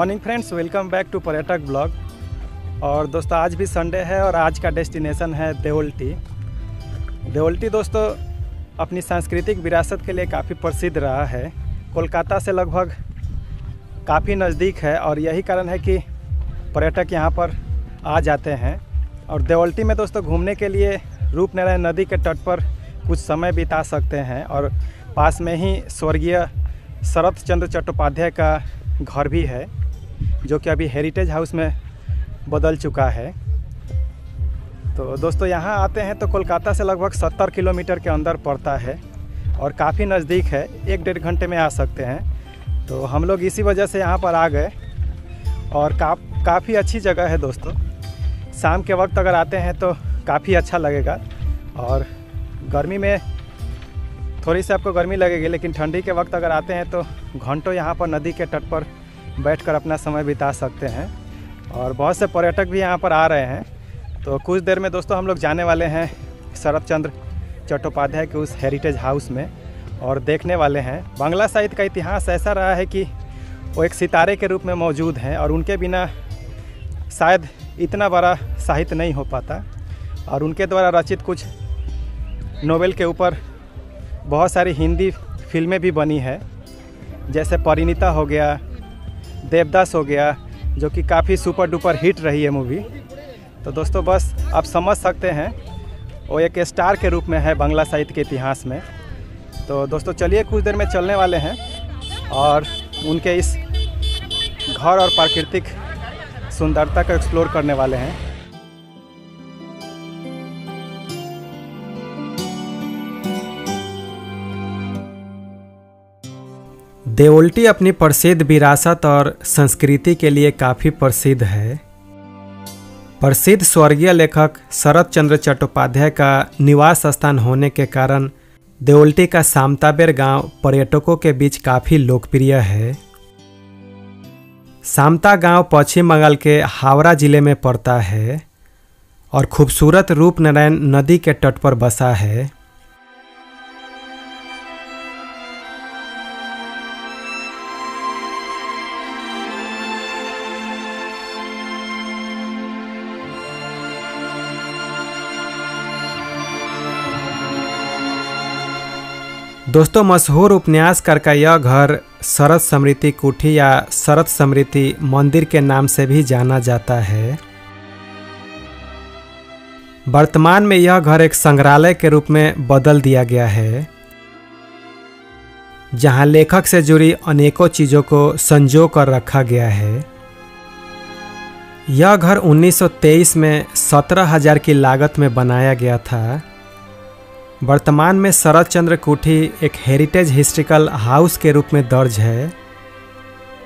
Morning friends, welcome back to पर्यटक blog. और दोस्तों, आज भी संडे है और आज का डेस्टिनेशन है देवल्टी। देवल्टी दोस्तों, अपनी सांस्कृतिक विरासत के लिए काफ़ी प्रसिद्ध रहा है। कोलकाता से लगभग काफ़ी नज़दीक है और यही कारण है कि पर्यटक यहाँ पर आ जाते हैं। और देवल्टी में दोस्तों, घूमने के लिए रूपनारायण नदी के तट पर कुछ समय बिता सकते हैं और पास में ही स्वर्गीय शरत चंद्र चट्टोपाध्याय का घर भी है। जो कि अभी हेरिटेज हाउस में बदल चुका है। तो दोस्तों, यहाँ आते हैं तो कोलकाता से लगभग 70 किलोमीटर के अंदर पड़ता है और काफ़ी नज़दीक है, एक डेढ़ घंटे में आ सकते हैं। तो हम लोग इसी वजह से यहाँ पर आ गए और का काफ़ी अच्छी जगह है दोस्तों। शाम के वक्त अगर आते हैं तो काफ़ी अच्छा लगेगा और गर्मी में थोड़ी सी आपको गर्मी लगेगी, लेकिन ठंडी के वक्त अगर आते हैं तो घंटों यहाँ पर नदी के तट पर बैठकर अपना समय बिता सकते हैं। और बहुत से पर्यटक भी यहाँ पर आ रहे हैं। तो कुछ देर में दोस्तों हम लोग जाने वाले हैं शरद चंद्र चट्टोपाध्याय के उस हेरिटेज हाउस में और देखने वाले हैं। बांग्ला साहित्य का इतिहास ऐसा रहा है कि वो एक सितारे के रूप में मौजूद हैं और उनके बिना शायद इतना बड़ा साहित्य नहीं हो पाता। और उनके द्वारा रचित कुछ नोवेल के ऊपर बहुत सारी हिंदी फ़िल्में भी बनी है। जैसे परिणीता हो गया देवदास हो गया, जो कि काफ़ी सुपर डुपर हिट रही है मूवी तो दोस्तों, बस आप समझ सकते हैं, वो एक स्टार के रूप में है बांग्ला साहित्य के इतिहास में। तो दोस्तों, चलिए कुछ देर में चलने वाले हैं और उनके इस घर और प्राकृतिक सुंदरता को एक्सप्लोर करने वाले हैं। देवोल्टी अपनी प्रसिद्ध विरासत और संस्कृति के लिए काफ़ी प्रसिद्ध है। प्रसिद्ध स्वर्गीय लेखक शरद चंद्र चट्टोपाध्याय का निवास स्थान होने के कारण देवोल्टी का सामताबेर गाँव पर्यटकों के बीच काफ़ी लोकप्रिय है। सामता गाँव पश्चिम बंगाल के हावड़ा ज़िले में पड़ता है और खूबसूरत रूपनारायण नदी के तट पर बसा है। दोस्तों, मशहूर उपन्यासकार का यह घर शरद समृद्धि कुठी या शरद समृद्धि मंदिर के नाम से भी जाना जाता है। वर्तमान में यह घर एक संग्रहालय के रूप में बदल दिया गया है, जहाँ लेखक से जुड़ी अनेकों चीज़ों को संजो कर रखा गया है। यह घर 1923 में सत्रह हज़ार की लागत में बनाया गया था। वर्तमान में शरद चंद्र कोठी एक हेरिटेज हिस्ट्रिकल हाउस के रूप में दर्ज है,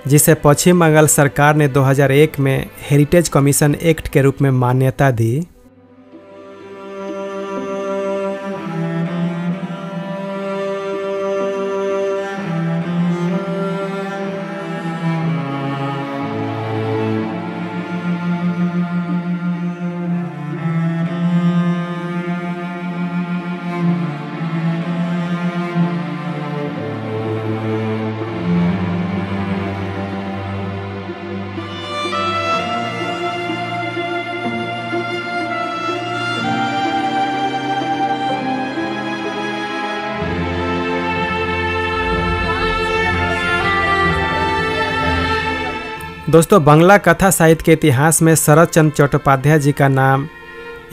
जिसे पश्चिम बंगाल सरकार ने 2001 में हेरिटेज कमीशन एक्ट के रूप में मान्यता दी। दोस्तों, बंगला कथा साहित्य के इतिहास में शरद चंद्र चट्टोपाध्याय जी का नाम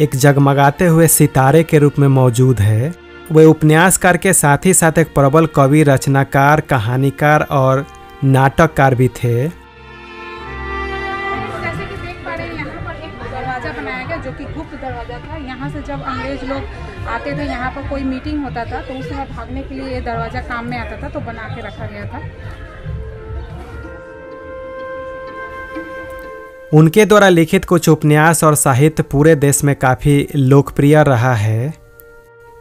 एक जगमगाते हुए सितारे के रूप में मौजूद है। वे उपन्यासकार के साथ ही साथ एक प्रबल कवि, रचनाकार, कहानीकार और नाटककार भी थे। गया जो यहाँ आते थे, यहाँ पर कोई मीटिंग होता था तो उस समय भागने के लिए ये दरवाज़ा काम में आता था तो बना के रखा गया था। उनके द्वारा लिखित कुछ उपन्यास और साहित्य पूरे देश में काफ़ी लोकप्रिय रहा है,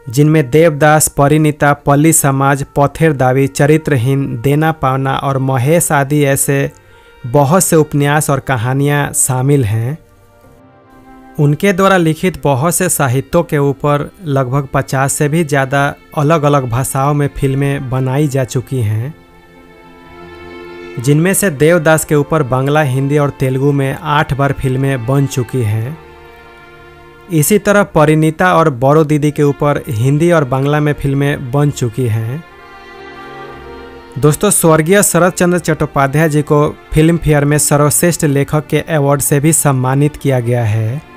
जिनमें देवदास, परिणीता, पल्ली समाज, पथेर दावी, चरित्रहीन, देना पावना और महेश आदि ऐसे बहुत से उपन्यास और कहानियाँ शामिल हैं। उनके द्वारा लिखित बहुत से साहित्यों के ऊपर लगभग 50 से भी ज़्यादा अलग अलग भाषाओं में फ़िल्में बनाई जा चुकी हैं। जिनमें से देवदास के ऊपर बांग्ला, हिंदी और तेलुगु में आठ बार फ़िल्में बन चुकी हैं। इसी तरह परिणीता और बोरो दीदी के ऊपर हिंदी और बांग्ला में फ़िल्में बन चुकी हैं। दोस्तों, स्वर्गीय शरद चंद्र चट्टोपाध्याय जी को फ़िल्म फेयर में सर्वश्रेष्ठ लेखक के अवार्ड से भी सम्मानित किया गया है।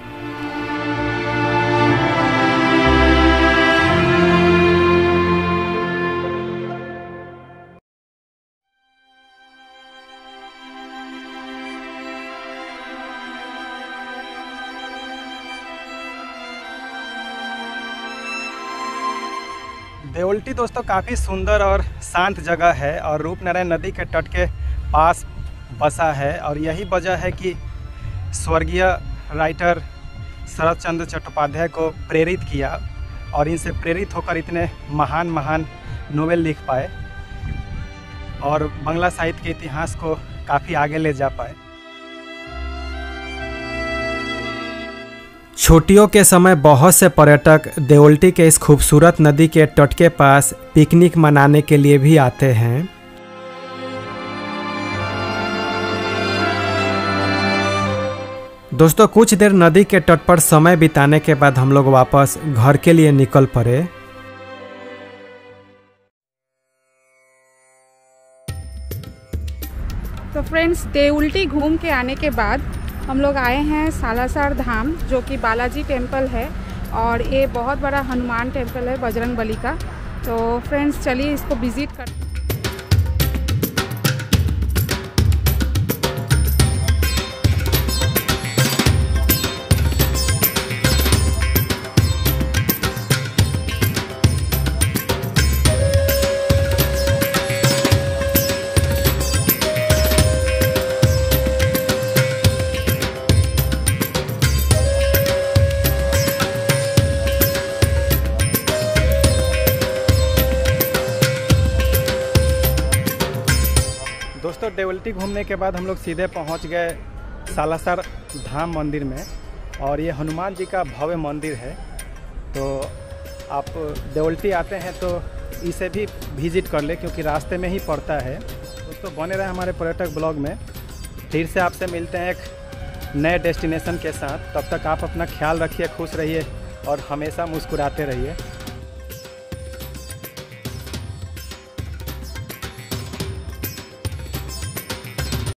देवल्टी दोस्तों काफ़ी सुंदर और शांत जगह है और रूपनारायण नदी के तट के पास बसा है और यही वजह है कि स्वर्गीय राइटर शरद चंद्र चट्टोपाध्याय को प्रेरित किया और इनसे प्रेरित होकर इतने महान महान नोवेल लिख पाए और बांग्ला साहित्य के इतिहास को काफ़ी आगे ले जा पाए। छुट्टियों के समय बहुत से पर्यटक देवल्टी के इस खूबसूरत नदी के तट के पास पिकनिक मनाने के लिए भी आते हैं। दोस्तों, कुछ देर नदी के तट पर समय बिताने के बाद हम लोग वापस घर के लिए निकल पड़े। तो फ्रेंड्स देउल्टी घूम के आने के बाद हम लोग आए हैं सालासर धाम, जो कि बालाजी टेंपल है, और ये बहुत बड़ा हनुमान टेंपल है बजरंग बली का। तो फ्रेंड्स, चलिए इसको विज़िट कर दोस्तों डेवल्टी घूमने के बाद हम लोग सीधे पहुँच गए सालासर धाम मंदिर में और ये हनुमान जी का भव्य मंदिर है। तो आप देवल्टी आते हैं तो इसे भी विज़िट कर ले क्योंकि रास्ते में ही पड़ता है। दोस्तों, बने रहे हमारे पर्यटक ब्लॉग में। फिर से आपसे मिलते हैं एक नए डेस्टिनेशन के साथ। तब तक आप अपना ख्याल रखिए, खुश रहिए और हमेशा मुस्कुराते रहिए।